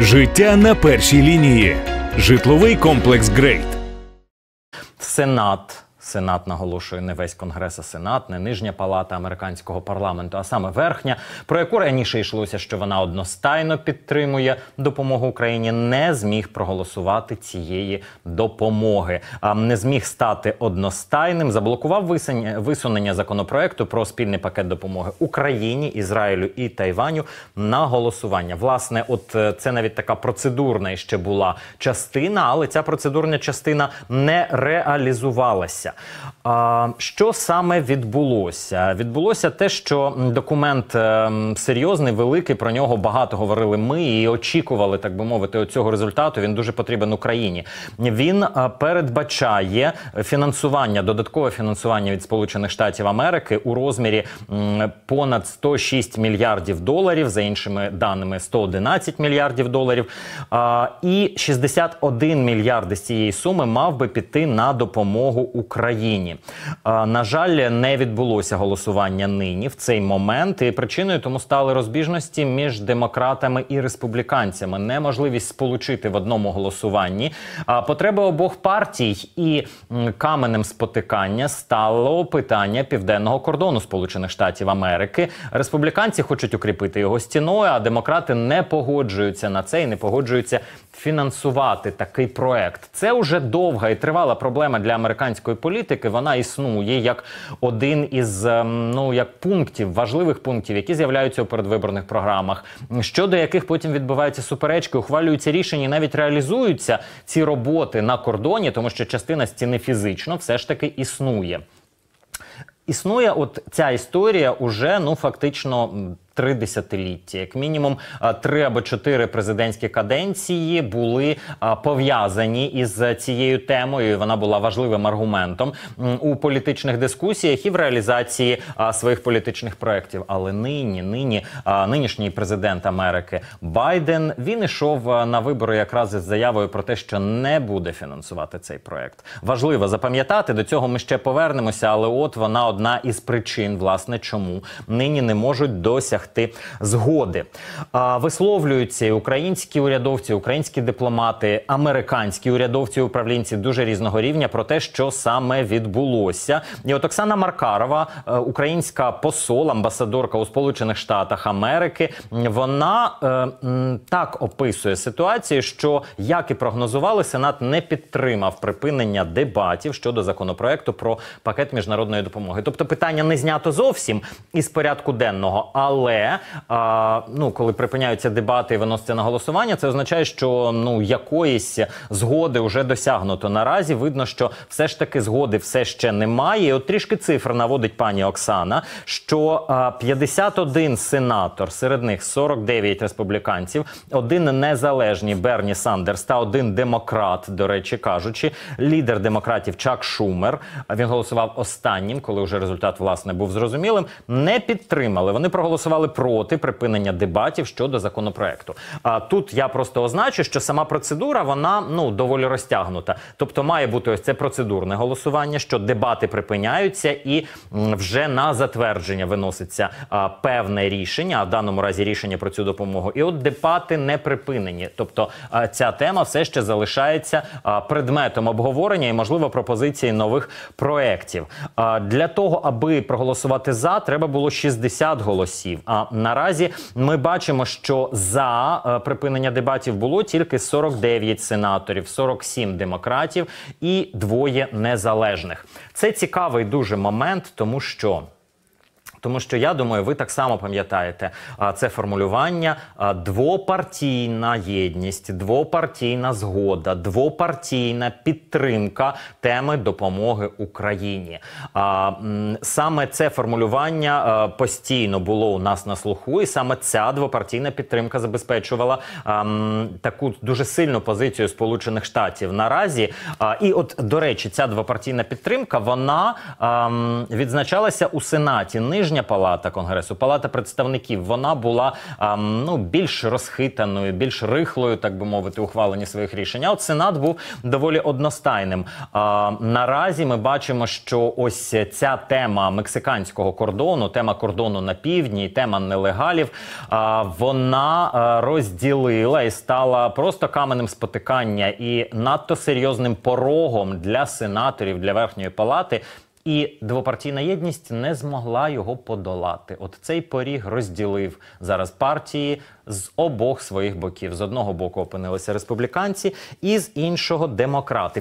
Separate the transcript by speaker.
Speaker 1: Життя на першій лінії. Житловий комплекс Грейт.
Speaker 2: Сенат. Сенат наголошує не весь конгрес, а сенат, не нижня палата американського парламенту, а саме верхня, про яку раніше йшлося, що вона одностайно підтримує допомогу Україні, не зміг проголосувати цієї допомоги. А не зміг стати одностайним. Заблокував висунення- законопроекту про спільний пакет допомоги Україні, Ізраїлю і Тайваню на голосування. Власне, от е, це навіть така процедурна ще була частина, але ця процедурна частина не реалізувалася. А, що саме відбулося? Відбулося те, що документ е, серйозний, великий. Про нього багато говорили ми і очікували, так би мовити, цього результату. Він дуже потрібен Україні. Він е, передбачає фінансування, додаткове фінансування від Сполучених Штатів Америки у розмірі понад 106 мільярдів доларів, за іншими даними 111 мільярдів доларів. І 61 мільярд з цієї суми мав би піти на допомогу Україні. А, на жаль, не відбулося голосування нині в цей момент. І причиною тому стали розбіжності між демократами і республіканцями. Неможливість сполучити в одному голосуванні. А потреби обох партій і каменем спотикання стало питання південного кордону Сполучених Штатів Америки. Республіканці хочуть укріпити його стіною, а демократи не погоджуються на це і не погоджуються фінансувати такий проект. Це вже довга і тривала проблема для американської політики. Вона існує як один із ем, ну як пунктів, важливих пунктів, які з'являються у передвиборних програмах, щодо яких потім відбуваються суперечки, ухвалюються рішення, навіть реалізуються ці роботи на кордоні, тому що частина стіни фізично все ж таки існує. Існує от ця історія уже ну фактично три десятиліття. Як мінімум, три або чотири президентські каденції були пов'язані із цією темою. Вона була важливим аргументом у політичних дискусіях і в реалізації своїх політичних проєктів. Але нині, нині нинішній президент Америки Байден він ішов на вибори якраз із заявою про те, що не буде фінансувати цей проект. Важливо запам'ятати до цього. Ми ще повернемося, але от вона одна із причин, власне, чому нині не можуть досягти згоди. А, висловлюються і українські урядовці, українські дипломати, американські урядовці, управлінці дуже різного рівня про те, що саме відбулося. І от Оксана Маркарова, е, українська посол, амбасадорка у Сполучених Штатах Америки, вона е, так описує ситуацію, що як і прогнозували, Сенат не підтримав припинення дебатів щодо законопроекту про пакет міжнародної допомоги. Тобто питання не знято зовсім із порядку денного, але а, ну, коли припиняються дебати і виносяться на голосування, це означає, що ну якоїсь згоди вже досягнуто. Наразі видно, що все ж таки згоди все ще немає. І от трішки цифр наводить пані Оксана, що а, 51 сенатор, серед них 49 республіканців, один незалежний Берні Сандерс та один демократ, до речі кажучи, лідер демократів Чак Шумер. Він голосував останнім, коли вже результат власне був зрозумілим. Не підтримали. Вони проголосували проти припинення дебатів щодо законопроекту. А тут я просто означу, що сама процедура вона ну доволі розтягнута. Тобто має бути ось це процедурне голосування, що дебати припиняються, і вже на затвердження виноситься певне рішення, а в даному разі рішення про цю допомогу. І от дебати не припинені. Тобто ця тема все ще залишається предметом обговорення і, можливо, пропозиції нових проєктів. Для того, аби проголосувати за, треба було 60 голосів. А наразі ми бачимо, що за е, припинення дебатів було тільки 49 сенаторів, 47 демократів і двоє незалежних. Це цікавий дуже момент, тому що. Тому що я думаю, ви так само пам'ятаєте це формулювання двопартійна єдність, двопартійна згода, двопартійна підтримка теми допомоги Україні. Саме це формулювання постійно було у нас на слуху, і саме ця двопартійна підтримка забезпечувала таку дуже сильну позицію Сполучених Штатів наразі. І от до речі, ця двопартійна підтримка вона відзначалася у Сенаті. Нижня нижня палата конгресу, палата представників, вона була а, ну більш розхитаною, більш рихлою, так би мовити, у ухваленні своїх рішень. А от сенат був доволі одностайним. А, наразі ми бачимо, що ось ця тема мексиканського кордону, тема кордону на півдні, тема нелегалів, а, вона розділила і стала просто каменем спотикання і надто серйозним порогом для сенаторів, для верхньої палати. І двопартійна єдність не змогла його подолати. От цей поріг розділив зараз партії з обох своїх боків. З одного боку опинилися республіканці, і з іншого демократи.